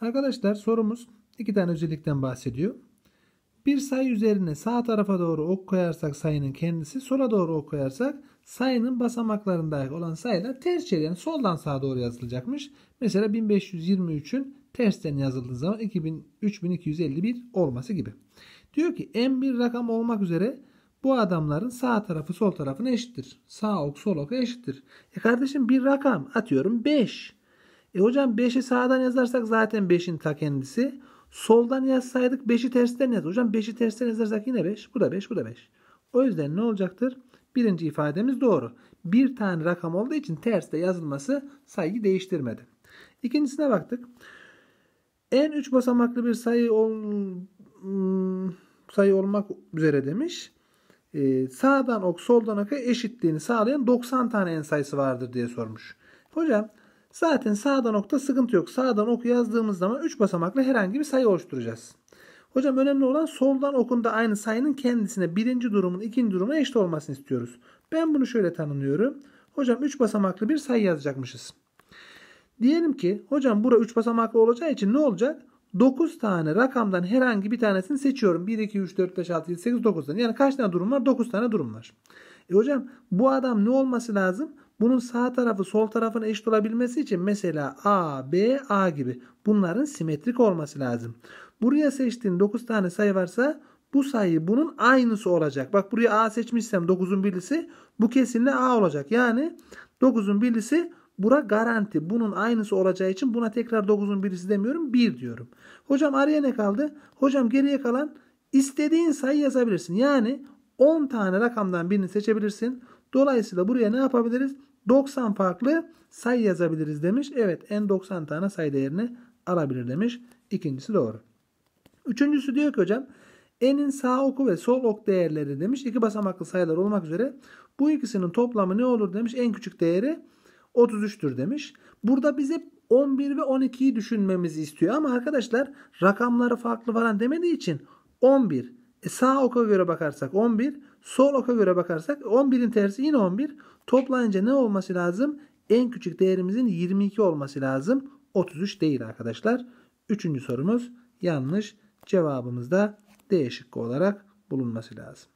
Arkadaşlar sorumuz iki tane özellikten bahsediyor. Bir sayı üzerine sağ tarafa doğru ok koyarsak sayının kendisi, sola doğru ok koyarsak sayının basamaklarında olan sayılar ters çevir yani soldan sağa doğru yazılacakmış. Mesela 1523'ün tersten yazıldığı zaman 2000, 3251 olması gibi. Diyor ki en bir rakam olmak üzere bu adamların sağ tarafı sol tarafına eşittir. Sağ ok sol oka eşittir. E kardeşim bir rakam atıyorum 5. E hocam 5'i sağdan yazarsak zaten 5'in ta kendisi. Soldan yazsaydık 5'i tersten yaz. Hocam 5'i tersten yazarsak yine 5. Bu da 5 bu da 5. O yüzden ne olacaktır? Birinci ifademiz doğru. Bir tane rakam olduğu için terste yazılması sayıyı değiştirmedi. İkincisine baktık. En 3 basamaklı bir sayı ol, hmm, sayı olmak üzere demiş. Ee, sağdan ok soldan oka eşitliğini sağlayan 90 tane en sayısı vardır diye sormuş. Hocam zaten sağdan okta sıkıntı yok. Sağdan oku yazdığımız zaman 3 basamaklı herhangi bir sayı oluşturacağız. Hocam önemli olan soldan okunda aynı sayının kendisine birinci durumun ikinci duruma eşit olmasını istiyoruz. Ben bunu şöyle tanımlıyorum. Hocam 3 basamaklı bir sayı yazacakmışız. Diyelim ki hocam bura 3 basamaklı olacağı için ne olacak? 9 tane rakamdan herhangi bir tanesini seçiyorum. 1, 2, 3, 4, 5, 6, 7, 8, 9 tane. Yani kaç tane durum var? 9 tane durum var. E hocam bu adam ne olması lazım? Bunun sağ tarafı sol tarafına eşit olabilmesi için mesela A, B, A gibi bunların simetrik olması lazım. Buraya seçtiğin 9 tane sayı varsa bu sayı bunun aynısı olacak. Bak buraya A seçmişsem 9'un birlisi bu kesinlikle A olacak. Yani 9'un birlisi bura garanti. Bunun aynısı olacağı için buna tekrar 9'un birisi demiyorum 1 diyorum. Hocam araya ne kaldı? Hocam geriye kalan istediğin sayı yazabilirsin. Yani 10 tane rakamdan birini seçebilirsin. Dolayısıyla buraya ne yapabiliriz? 90 farklı sayı yazabiliriz demiş. Evet en 90 tane sayı değerini alabilir demiş. İkincisi doğru. Üçüncüsü diyor ki hocam N'in sağ oku ve sol ok değerleri demiş. iki basamaklı sayılar olmak üzere bu ikisinin toplamı ne olur demiş. En küçük değeri 33'tür demiş. Burada bize 11 ve 12'yi düşünmemizi istiyor. Ama arkadaşlar rakamları farklı falan demediği için 11. E sağ oka göre bakarsak 11. Sol oka göre bakarsak 11'in tersi yine 11. Toplayınca ne olması lazım? En küçük değerimizin 22 olması lazım. 33 değil arkadaşlar. Üçüncü sorumuz yanlış. Cevabımız da D şıkkı olarak bulunması lazım.